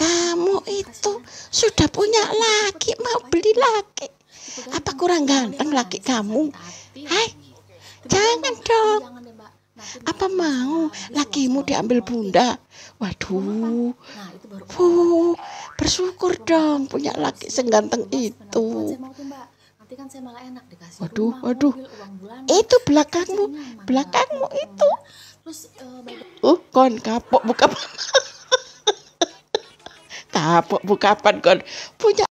Kamu itu sudah punya laki, mau beli laki. Apa kurang ganteng laki kamu? Hai, jangan dong. Apa mau? Lakimu diambil bunda? Waduh, Fuh, bersyukur dong punya laki seganteng itu. Nanti kan saya malah enak dikasih Waduh, rumah, waduh. mobil, uang bulanan. Itu belakangmu, belakangmu itu. Terus Uh, kon kapok buka kapok buka kon punya